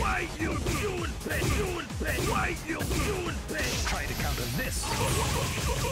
Why you doing pain? Doing pain? Why you doing pain? Try to counter this.